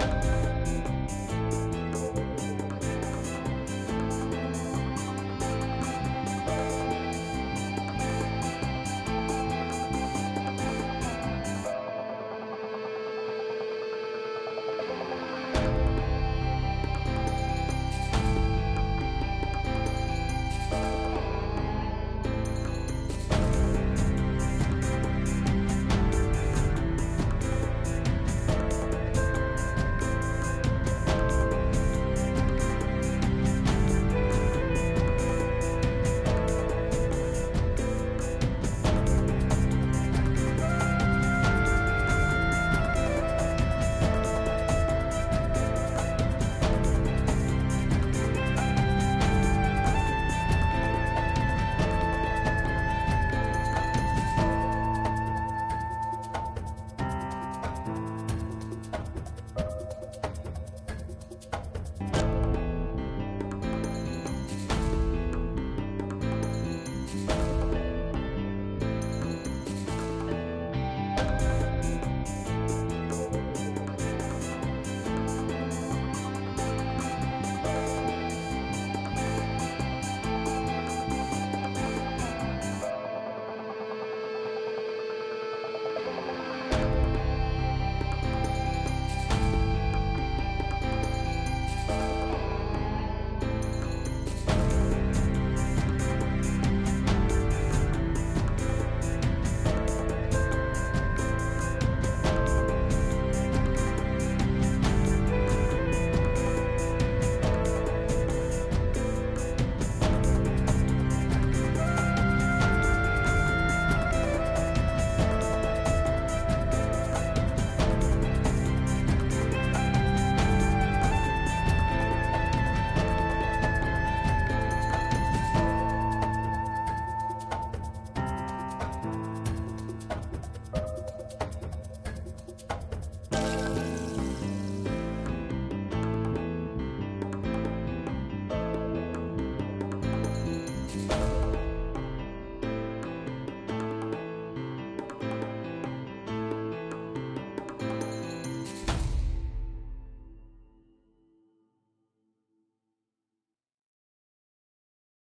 Bye.